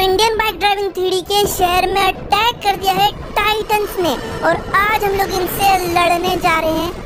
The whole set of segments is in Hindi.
इंडियन बाइक ड्राइविंग थ्री के शहर में अटैक कर दिया है टाइटंस ने। और आज हम लोग इनसे लड़ने जा रहे हैं।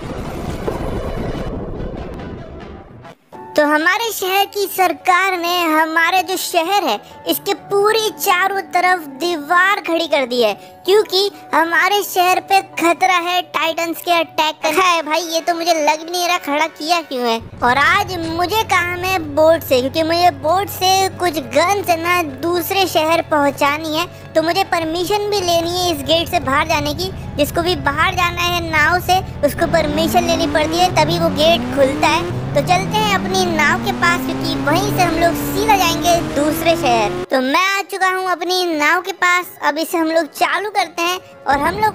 तो हमारे शहर की सरकार ने हमारे जो शहर है, इसके पूरी चारों तरफ़ दीवार खड़ी कर दी है। क्योंकि हमारे शहर पे खतरा है टाइटन्स के अटैक का है भाई, ये तो मुझे लग भी नहीं रहा खड़ा किया क्यों है। और आज मुझे काम है बोट से, क्योंकि मुझे बोट से कुछ गन से ना दूसरे शहर पहुंचानी है तो मुझे परमिशन भी लेनी है इस गेट से बाहर जाने की। जिसको भी बाहर जाना है नाव से, उसको परमिशन लेनी पड़ती है, तभी वो गेट खुलता है। तो चलते हैं अपनी नाव के पास, क्योंकि वहीं से हम लोग सीधा जाएँगे दूसरे शहर। तो मैं आ चुका हूँ अपनी नाव के पास। अब इसे हम लोग चालू करते हैं और हम लोग,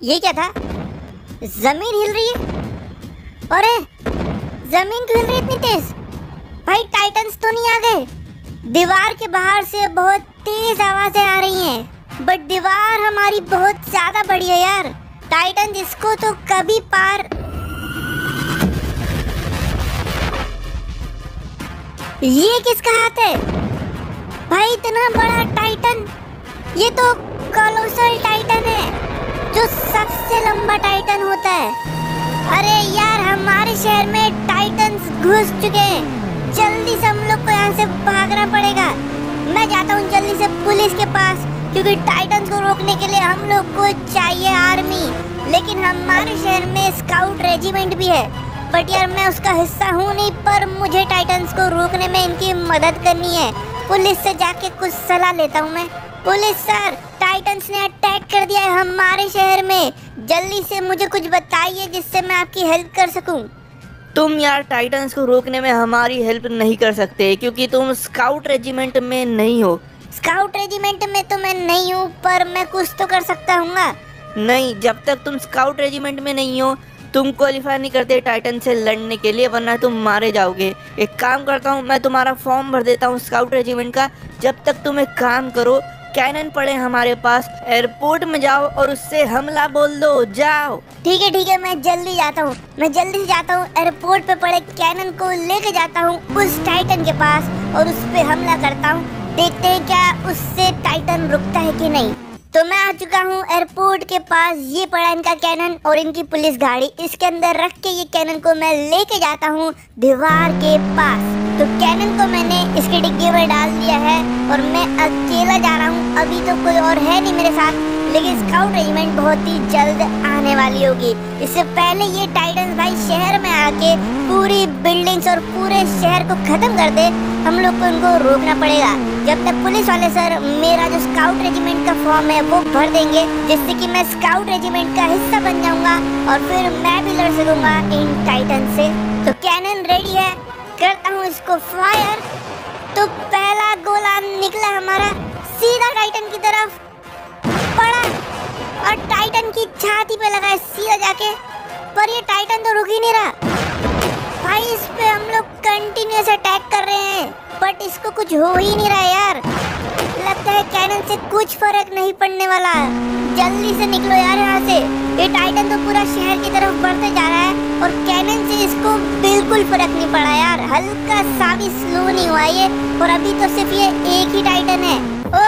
ये क्या था? ज़मीन हिल रही है। अरे, ज़मीन क्यों हिल रही इतनी तेज। भाई टाइटन्स तो नहीं आ गए। दीवार के बाहर से बहुत तेज आवाज़ें आ रही हैं। बट दीवार हमारी बहुत ज़्यादा बड़ी है यार। टाइटन जिसको तो कभी पार ये किसका हाथ है? भाई, इतना बड़ा टाइटन ये तो कोलोसल टाइटन है, जो सबसे लंबा टाइटन होता है। अरे यार, हमारे शहर में टाइटन्स घुस चुके हैं। जल्दी से हम लोग को यहाँ से भागना पड़ेगा। मैं जाता हूँ जल्दी से पुलिस के पास, क्योंकि टाइटन्स को रोकने के लिए हम लोग को चाहिए आर्मी लेकिन हमारे शहर में स्काउट रेजिमेंट भी है। बट यार, मैं उसका हिस्सा हूँ नहीं, पर मुझे टाइटन्स को रोकने में इनकी मदद करनी है। पुलिस से जाके कुछ सलाह लेता हूँ मैं। पुलिस सर टाइटन्स ने अटैक कर दिया है हमारे शहर में। जल्दी से मुझे कुछ बताइए जिससे मैं आपकी हेल्प कर सकूँ। तुम यार टाइटन्स को रोकने में हमारी हेल्प नहीं कर सकते क्योंकि तुम स्काउट रेजिमेंट में नहीं हो। स्काउट रेजिमेंट में तो मैं नहीं हूँ पर मैं कुछ तो कर सकता हूँ नहीं जब तक तुम स्काउट रेजिमेंट में नहीं हो तुम क्वालिफाई नहीं करते टाइटन से लड़ने के लिए वरना तुम मारे जाओगे। एक काम करता हूँ मैं तुम्हारा फॉर्म भर देता हूँ स्काउट रेजिमेंट का। जब तक तुम एक काम करो कैनन पड़े हमारे पास। एयरपोर्ट में जाओ और उससे हमला बोल दो। जाओ। ठीक है ठीक है, मैं जल्दी जाता हूँ। मैं जल्दी जाता हूँ एयरपोर्ट पे पड़े कैनन को लेके जाता हूँ उस टाइटन के पास और उस पे हमला करता हूँ। देखते हैं क्या उससे टाइटन रुकता है कि नहीं। तो मैं आ चुका हूँ एयरपोर्ट के पास। ये पड़ा इनका कैनन और इनकी पुलिस गाड़ी। इसके अंदर रख के ये कैनन को मैं लेके जाता हूँ दीवार के पास। तो कैनन को मैंने इसके डिग्गे में डाल दिया है और मैं अकेला जा रहा हूँ। अभी तो कोई और है नहीं मेरे साथ, लेकिन स्काउट रेजिमेंट बहुत ही जल्द आने वाली होगी। इससे पहले ये टाइटन्स भाई शहर में आके पूरी बिल्डिंग्स और पूरे शहर को खत्म कर दे, हम लोग को इनको रोकना पड़ेगा। जब तक पुलिस वाले सर मेरा जो स्काउट रेजिमेंट का फॉर्म है, वो भर देंगे, जिससे कि मैं स्काउट रेजिमेंट का हिस्सा बन जाऊँगा और फिर मैं भी लड़ सकूँगा इन टाइटन से। तो कैनन रेडी है। करता हूँ इसको फायर तो पहला गोला निकला हमारा सीधा टाइटन की तरफ़। पड़ा। और टाइटन की छाती पे लगा सीधा जाके। पर ये टाइटन तो रुक ही नहीं रहा। भाई, इस पे हम लोग कंटिन्यूस अटैक कर रहे हैं। बट इसको कुछ हो ही नहीं रहा यार। है कैनन से कुछ फ़र्क नहीं पड़ने वाला जल्दी से निकलो यार यहाँ से। ये टाइटन तो पूरा शहर की तरफ़ बढ़ते जा रहा है और कैनन से इसको बिल्कुल फ़र्क नहीं पड़ा यार। हल्का सा भी स्लो नहीं हुआ ये और अभी तो सिर्फ़ ये एक ही टाइटन है। ओ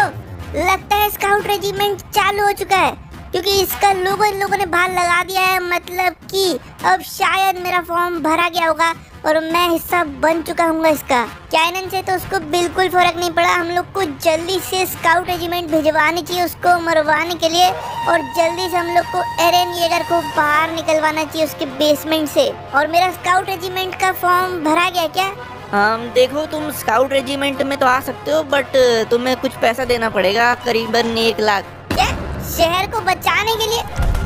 लगता है स्काउट रेजिमेंट चालू हो चुका है। क्योंकि इसका लोगो इन लोगों ने बाहर लगा दिया है मतलब कि अब शायद मेरा फॉर्म भरा गया होगा और मैं हिस्सा बन चुका हूँ इसका। कैनन से तो उसको बिल्कुल फ़र्क नहीं पड़ा। हम लोग को जल्दी से स्काउट रेजिमेंट भिजवानी चाहिए उसको मरवाने के लिए और जल्दी से हम लोग को एरन येगर को बाहर निकलवाना चाहिए उसके बेसमेंट से। और मेरा स्काउट रेजिमेंट का फॉर्म भरा गया क्या? हम देखो, तुम स्काउट रेजिमेंट में तो आ सकते हो बट तुम्हें कुछ पैसा देना पड़ेगा, करीबन एक लाख। शहर को बचाने के लिए,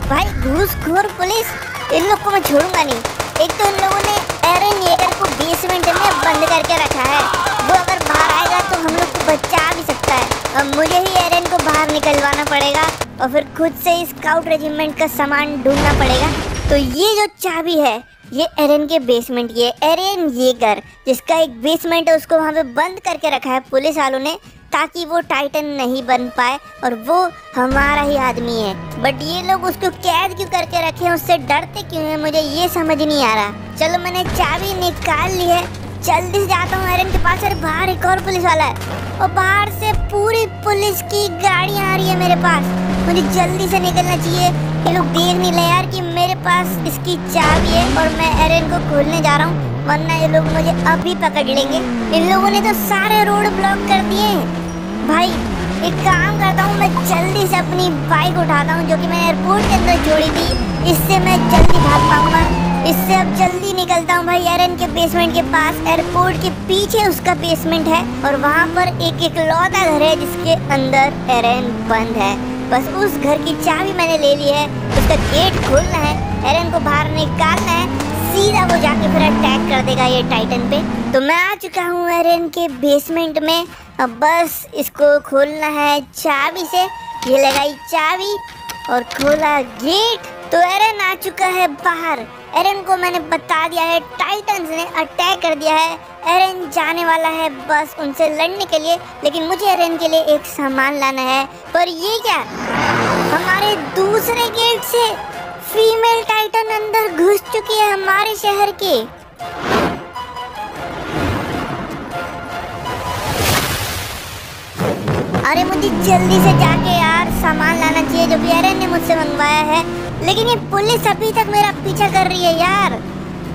भाई घूसखोर पुलिस, इन लोग को मैं छोड़ूँगा नहीं। एक तो इन लोगों ने एरन येगर को बेसमेंट में बंद करके रखा है। वो अगर बाहर आएगा तो हम लोग को बचा भी सकता है। अब मुझे ही एरन को बाहर निकलवाना पड़ेगा और फिर खुद से स्काउट रेजिमेंट का सामान ढूंढना पड़ेगा। तो ये जो चाबी है, ये एरन के बेसमेंट की है एरन येगर जिसका एक बेसमेंट है, उसको वहाँ पे बंद करके रखा है पुलिस वालों ने। ताकि वो टाइटन नहीं बन पाए और वो हमारा ही आदमी है। बट ये लोग उसको कैद क्यों करके रखे हैं? उससे डरते क्यों हैं? मुझे ये समझ नहीं आ रहा। चलो मैंने चाबी निकाल ली है। जल्दी से जाता हूँ एरन के पास अरे बाहर एक और पुलिस वाला है। और बाहर से पूरी पुलिस की गाड़ियाँ आ रही है मेरे पास। मुझे जल्दी से निकलना चाहिए। ये लोग देख नहीं ले यार कि मेरे पास इसकी चाबी है और मैं एरन को खोलने जा रहा हूँ। वरना ये लोग मुझे अभी पकड़ लेंगे। इन लोगों ने तो सारे रोड ब्लॉक कर दिए हैं। भाई, एक काम करता हूँ, मैं जल्दी से अपनी बाइक उठाता हूँ, जो कि मैंने एयरपोर्ट के अंदर छोड़ी थी। इससे मैं जल्दी भाग पाऊँगा। इससे अब जल्दी निकलता हूँ भाई एरन के बेसमेंट के पास एयरपोर्ट के पीछे उसका बेसमेंट है, और वहाँ पर एक एक लौता घर है, जिसके अंदर एरन बंद है। बस उस घर की चाबी मैंने ले ली है, उसका गेट खोलना है एरन को बाहर निकालना है, सीधा वो जाके फिर अटैक कर देगा ये टाइटन पे। तो मैं आ चुका हूँ एरन के बेसमेंट में। अब बस इसको खोलना है चाबी से। ये लगाई चाबी और खोला गेट। तो एरन आ चुका है बाहर। एरन को मैंने बता दिया है टाइटन्स ने अटैक कर दिया है। एरन जाने वाला है बस उनसे लड़ने के लिए, लेकिन मुझे एरन के लिए एक सामान लाना है। पर ये क्या? हमारे दूसरे गेट से फीमेल टाइटन अंदर घुस चुकी है हमारे शहर के। अरे मुझे जल्दी से जाके यार सामान लाना चाहिए, जो भी एरन ने मुझसे मंगवाया है। लेकिन ये पुलिस अभी तक मेरा पीछा कर रही है यार।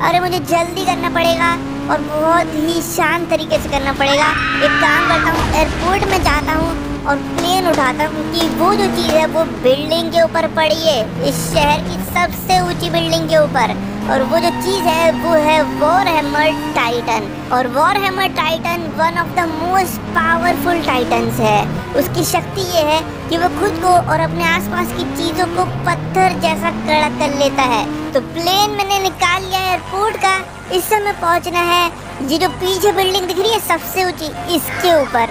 अरे मुझे जल्दी करना पड़ेगा और बहुत ही शांत तरीके से करना पड़ेगा। एक काम करता हूँ एयरपोर्ट में जाता हूँ और प्लेन उठाता हूँ कि वो जो चीज़ है वो बिल्डिंग के ऊपर पड़ी है। इस शहर की सबसे ऊँची बिल्डिंग के ऊपर। और वो जो चीज़ है, वो है वॉर हैमर टाइटन और war hammer titan one of the most powerful titans है. उसकी शक्ति ये है कि वो खुद को और अपने आसपास की चीज़ों को पत्थर जैसा कड़ा कर लेता है. तो प्लेन मैंने निकाल लिया एयरपोर्ट का. इस समय पहुँचना है. ये जो पीछे बिल्डिंग दिख रही है सबसे ऊँची, इसके ऊपर.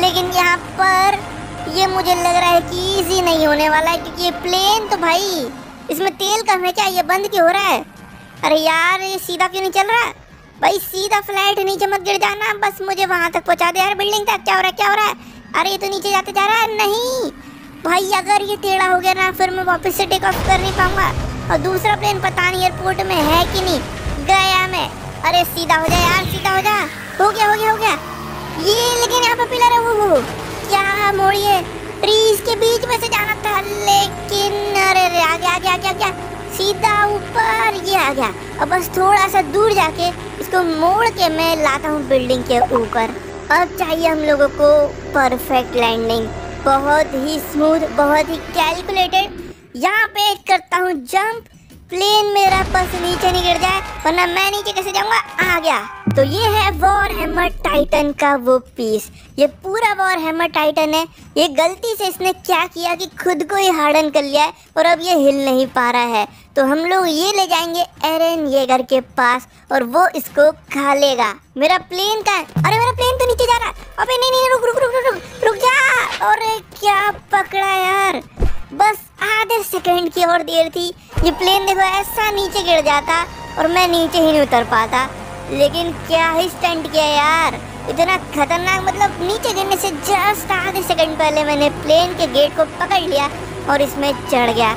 लेकिन यहाँ पर ये मुझे लग रहा है कि इजी नहीं होने वाला है, क्योंकि ये प्लेन तो भाई, इसमें तेल कम है क्या? ये बंद क्यों हो रहा है? अरे यार ये सीधा क्यों नहीं चल रहा? भाई सीधा फ़्लाइट नीचे मत गिर जाना। बस मुझे वहाँ तक पहुँचा दे यार बिल्डिंग तक। क्या हो रहा है क्या हो रहा है? अरे ये तो नीचे जाते जा रहा है? नहीं। भाई अगर ये टेढ़ा हो गया ना फिर मैं वापस से टेक ऑफ़ कर नहीं पाऊँगा। और दूसरा प्लेन पता नहीं एयरपोर्ट में है कि नहीं। गया मैं। अरे सीधा हो जा यार सीधा हो जा। हो गया हो गया हो गया। ये लेकिन यहाँ पे पिलर है वो वो क्या मोड़िए ट्रीज के बीच में से जाना था लेकिन अरे अरे आ गया आ गया आ गया, आ गया। सीधा ऊपर, ये आ गया। अब बस थोड़ा सा दूर जाके इसको मोड़ के मैं लाता हूँ बिल्डिंग के ऊपर। अब चाहिए हम लोगों को परफेक्ट लैंडिंग। बहुत ही स्मूथ, बहुत ही कैलकुलेटेड। यहाँ पे करता हूँ जंप। प्लेन मेरा बस नीचे नहीं गिर जाए, वरना मैं नीचे कैसे जाऊँगा? आ गया। तो ये है वॉर हैमर टाइटन का वो पीस ये पूरा वॉर हैमर टाइटन है। ये गलती से इसने क्या किया कि खुद को ही हार्डन कर लिया है और अब ये हिल नहीं पा रहा है। तो हम लोग ये ले जाएँगे एरन येगर के पास और वो इसको खा लेगा मेरा प्लेन का अरे, मेरा प्लेन तो नीचे जा रहा है। अबे, नहीं नहीं रुक रुक रुक रुक रुक जा। अरे, क्या पकड़ा यार? बस आधे सेकंड की और देर थी। ये प्लेन देखो, ऐसा नीचे गिर जाता और मैं नीचे ही नहीं उतर पाता। लेकिन क्या ही स्टंट किया यार। इतना खतरनाक मतलब नीचे गिरने से जस्ट आधे सेकंड पहले मैंने प्लेन के गेट को पकड़ लिया और इसमें चढ़ गया।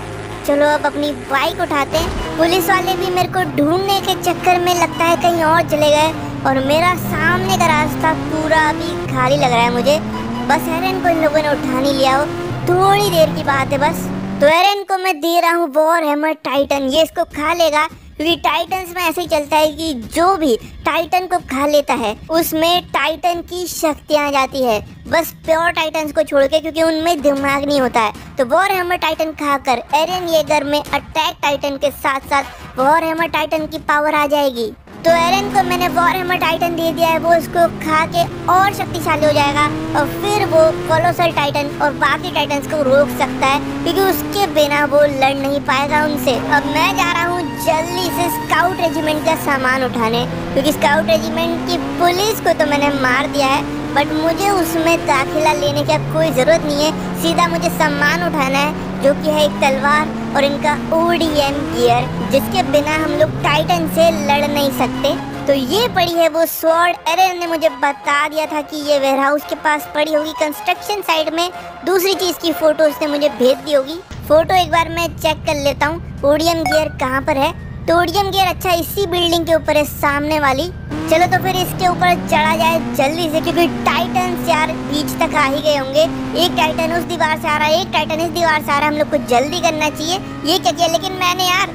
चलो अब अपनी बाइक उठाते हैं। पुलिस वाले भी मेरे को ढूँढने के चक्कर में लगता है कहीं और चले गए और मेरा सामने का रास्ता पूरा भी खाली लग रहा है मुझे। बस एरन को इन लोगों ने उठा नहीं लिया हो। थोड़ी देर की बात है, बस। तो एरन को मैं दे रहा हूँ वॉर हैमर टाइटन ये इसको खा लेगा, क्योंकि टाइटन्स में ऐसे ही चलता है कि जो भी टाइटन को खा लेता है, उसमें टाइटन की शक्तियाँ आ जाती है। बस प्योर टाइटन्स को छोड़ के, क्योंकि उनमें दिमाग नहीं होता है। तो वॉर हैमर टाइटन खाकर एरन येगर में अटैक टाइटन के साथ साथ वॉर हैमर टाइटन की पावर आ जाएगी। तो एरन को मैंने वॉर हैमर टाइटन दे दिया है, वो उसको खा के और शक्तिशाली हो जाएगा और फिर वो कोलोसल टाइटन और बाकी टाइटन्स को रोक सकता है, क्योंकि उसके बिना वो लड़ नहीं पाएगा उनसे। अब मैं जा रहा हूँ जल्दी से स्काउट रेजिमेंट का सामान उठाने, क्योंकि स्काउट रेजिमेंट की पुलिस को तो मैंने मार दिया है, बट मुझे उसमें दाखिला लेने की कोई ज़रूरत नहीं है। सीधा मुझे सामान उठाना है, जो कि है एक तलवार। और इनका ओडीएम गियर जिसके बिना हम लोग टाइटन से लड़ नहीं सकते। तो ये पड़ी है वो स्वॉर्ड अरे ने मुझे बता दिया था कि ये वेयर हाउस के पास पड़ी होगी कंस्ट्रक्शन साइड में। दूसरी चीज़ की फ़ोटो उसने मुझे भेज दी होगी। फ़ोटो एक बार मैं चेक कर लेता हूँ ओडियम गियर कहाँ पर है। तो ओडियम गियर अच्छा इसी बिल्डिंग के ऊपर है, सामने वाली। चलो तो फिर इसके ऊपर चढ़ा जाए जल्दी से, क्योंकि टाइटन यार बीच तक आ ही गए होंगे। एक टाइटन उस दीवार से आ रहा है, एक टाइटन इस दीवार से आ रहा है। हम लोग को जल्दी करना चाहिए। ये क्या किया? लेकिन मैंने यार,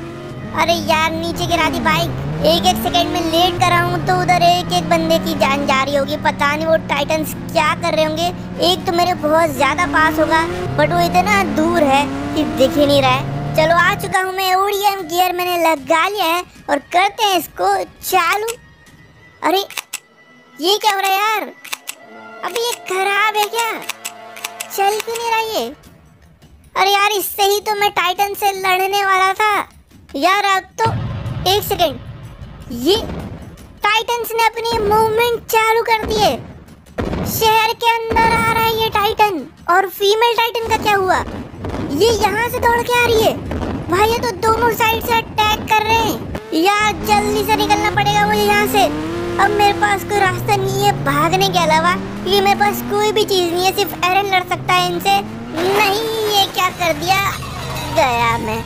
अरे यार, नीचे गिरा दी बाइक एक एक सेकंड में लेट कर रहा हूँ तो उधर एक एक बंदे की जान जा रही होगी। पता नहीं वो टाइटन्स क्या कर रहे होंगे। एक तो मेरे बहुत ज़्यादा पास होगा बट वो इतना दूर है कि दिख ही नहीं रहा है। चलो आ चुका हूँ मैं ओडीएम गियर मैंने लगा लिया है और करते हैं इसको चालू। अरे, ये क्या हो रहा है यार? अभी ये खराब है क्या? चल क्यों नहीं रहा ये? अरे यार, इससे ही तो मैं टाइटन से लड़ने वाला था। यार, अब तो एक सेकेंड ये टाइटन्स ने अपनी मूवमेंट चालू कर दिए शहर के अंदर आ रहा है ये टाइटन और फीमेल टाइटन का क्या हुआ? ये यहाँ से दौड़ के आ रही है। भाई, ये तो दोनों साइड से अटैक कर रहे हैं। यार, जल्दी से निकलना पड़ेगा मुझे यहाँ से। अब मेरे पास कोई रास्ता नहीं है भागने के अलावा। क्योंकि मेरे पास कोई भी चीज़ नहीं है, सिर्फ़ एरन लड़ सकता है इनसे। नहीं, ये क्या कर दिया? गया मैं।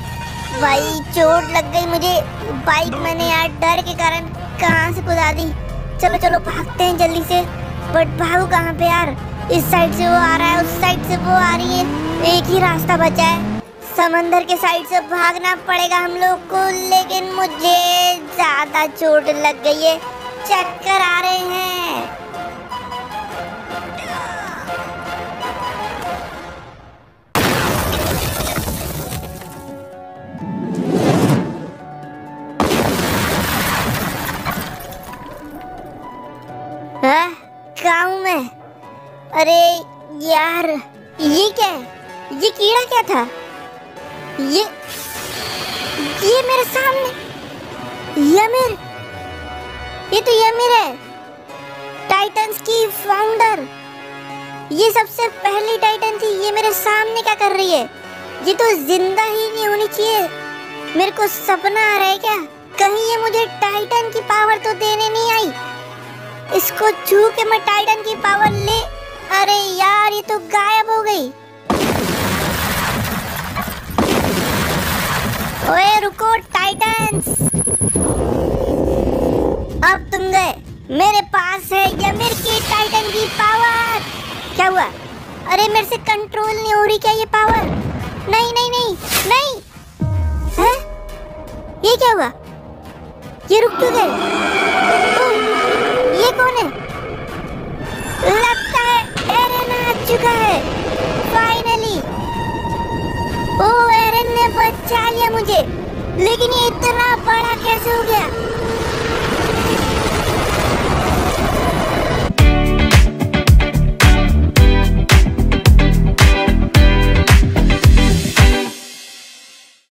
भाई, चोट लग गई मुझे। बाइक मैंने यार डर के कारण कहाँ से कुदा दी? चलो चलो, भागते हैं जल्दी से। बट भागो कहाँ पे यार? इस साइड से वो आ रहा है, उस साइड से वो आ रही है। एक ही रास्ता बचा है। समंदर के साइड से भागना पड़ेगा हम लोग को, लेकिन मुझे ज़्यादा चोट लग गई है। चक्कर आ रहे हैं। हाँ, अरे यार ये क्या है? ये कीड़ा क्या था? ये ये मेरे सामने। यमिर ये तो यमिर है टाइटंस की फाउंडर ये सबसे पहली टाइटन थी। ये मेरे सामने क्या कर रही है? ये तो ज़िंदा ही नहीं होनी चाहिए। मेरे को सपना आ रहा है क्या? कहीं ये मुझे टाइटन की पावर तो देने नहीं आई। इसको छू के मैं टाइटन की पावर ले। अरे यार, ये तो गायब हो गई। ओए, रुको टाइटन्स अब तुम गए मेरे पास है यमिर की टाइटन की पावर क्या हुआ? अरे मेरे से कंट्रोल नहीं हो रही क्या ये पावर नहीं नहीं नहीं नहीं। है? ये क्या हुआ? ये रुक क्यों गए? ये कौन है? लगता है एरन आ चुका है। फाइनली ओ एरन ने बचा लिया मुझे। लेकिन ये इतना बड़ा कैसे हो गया?